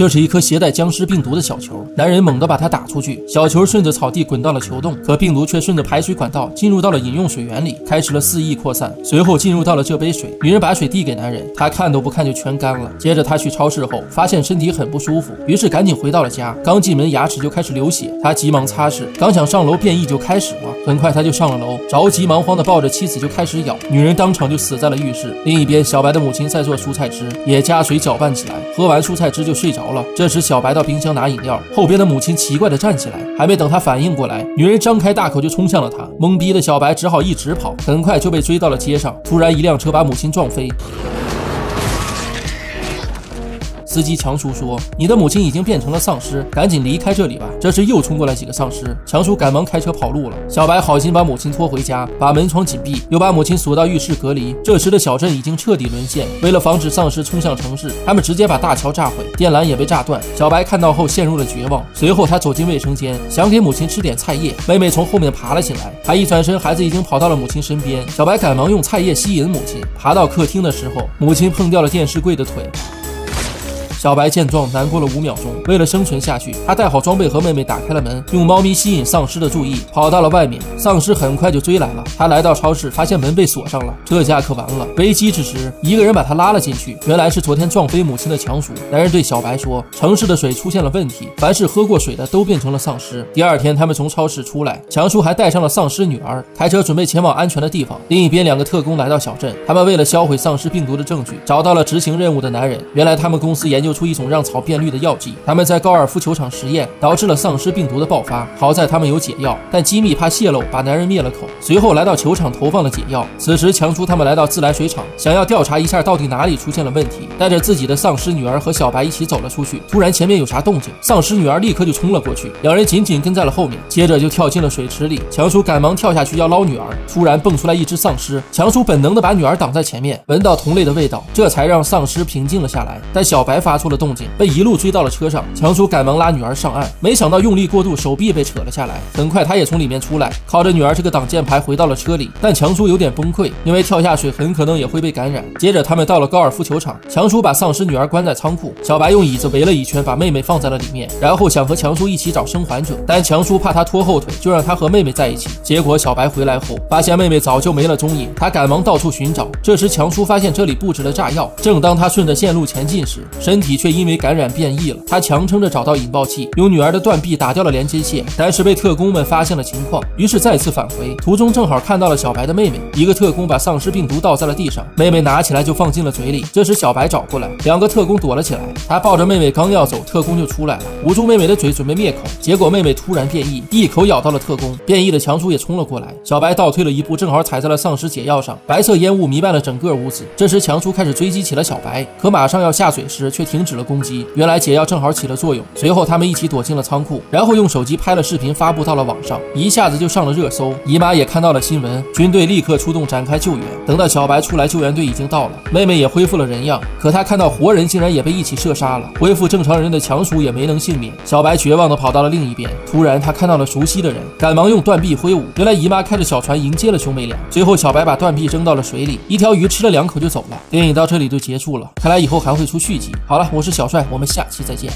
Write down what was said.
这是一颗携带僵尸病毒的小球，男人猛地把它打出去，小球顺着草地滚到了球洞，可病毒却顺着排水管道进入到了饮用水源里，开始了肆意扩散，随后进入到了这杯水。女人把水递给男人，他看都不看就全干了。接着他去超市后，发现身体很不舒服，于是赶紧回到了家，刚进门牙齿就开始流血，他急忙擦拭，刚想上楼，变异就开始了。很快他就上了楼，着急忙慌的抱着妻子就开始咬，女人当场就死在了浴室。另一边，小白的母亲在做蔬菜汁，也加水搅拌起来，喝完蔬菜汁就睡着这时小白到冰箱拿饮料，后边的母亲奇怪的站起来，还没等他反应过来，女人张开大口就冲向了他，懵逼的小白只好一直跑，很快就被追到了街上。突然一辆车把母亲撞飞。司机强叔说：“你的母亲已经变成了丧尸，赶紧离开这里吧。”这时又冲过来几个丧尸，强叔赶忙开车跑路了。小白好心把母亲拖回家，把门窗紧闭，又把母亲锁到浴室隔离。这时的小镇已经彻底沦陷，为了防止丧尸冲向城市，他们直接把大桥炸毁，电缆也被炸断。小白看到后陷入了绝望。随后他走进卫生间，想给母亲吃点菜叶，妹妹从后面爬了起来，他一转身，孩子已经跑到了母亲身边。小白赶忙用菜叶吸引母亲，爬到客厅的时候，母亲碰掉了电视柜的腿。小白见状，难过了五秒钟。为了生存下去，他带好装备和妹妹打开了门，用猫咪吸引丧尸的注意，跑到了外面。丧尸很快就追来了。他来到超市，发现门被锁上了，这下可完了。危机之时，一个人把他拉了进去，原来是昨天撞飞母亲的强叔。男人对小白说：“城市的水出现了问题，凡是喝过水的都变成了丧尸。”第二天，他们从超市出来，强叔还带上了丧尸女儿，开车准备前往安全的地方。另一边，两个特工来到小镇，他们为了销毁丧尸病毒的证据，找到了执行任务的男人。原来他们公司研究。出一种让草变绿的药剂，他们在高尔夫球场实验，导致了丧尸病毒的爆发。好在他们有解药，但机密怕泄露，把男人灭了口。随后来到球场投放了解药。此时强叔他们来到自来水厂，想要调查一下到底哪里出现了问题。带着自己的丧尸女儿和小白一起走了出去。突然前面有啥动静，丧尸女儿立刻就冲了过去，两人紧紧跟在了后面，接着就跳进了水池里。强叔赶忙跳下去要捞女儿，突然蹦出来一只丧尸，强叔本能的把女儿挡在前面，闻到同类的味道，这才让丧尸平静了下来。但小白发。出了动静，被一路追到了车上。强叔赶忙拉女儿上岸，没想到用力过度，手臂被扯了下来。很快，他也从里面出来，靠着女儿这个挡箭牌回到了车里。但强叔有点崩溃，因为跳下水很可能也会被感染。接着，他们到了高尔夫球场，强叔把丧尸女儿关在仓库，小白用椅子围了一圈，把妹妹放在了里面，然后想和强叔一起找生还者。但强叔怕他拖后腿，就让他和妹妹在一起。结果小白回来后，发现妹妹早就没了踪影，他赶忙到处寻找。这时，强叔发现这里布置了炸药，正当他顺着线路前进时，身体。却因为感染变异了。他强撑着找到引爆器，用女儿的断臂打掉了连接线，但是被特工们发现了情况，于是再次返回。途中正好看到了小白的妹妹，一个特工把丧尸病毒倒在了地上，妹妹拿起来就放进了嘴里。这时小白找过来，两个特工躲了起来。他抱着妹妹刚要走，特工就出来了，捂住妹妹的嘴准备灭口，结果妹妹突然变异，一口咬到了特工。变异的强叔也冲了过来，小白倒退了一步，正好踩在了丧尸解药上，白色烟雾弥漫了整个屋子。这时强叔开始追击起了小白，可马上要下嘴时却停。停止了攻击，原来解药正好起了作用。随后他们一起躲进了仓库，然后用手机拍了视频发布到了网上，一下子就上了热搜。姨妈也看到了新闻，军队立刻出动展开救援。等到小白出来，救援队已经到了，妹妹也恢复了人样。可她看到活人竟然也被一起射杀了，恢复正常人的强叔也没能幸免。小白绝望地跑到了另一边，突然他看到了熟悉的人，赶忙用断臂挥舞。原来姨妈开着小船迎接了兄妹俩。最后小白把断臂扔到了水里，一条鱼吃了两口就走了。电影到这里就结束了，看来以后还会出续集。好了。我是小帅，我们下期再见。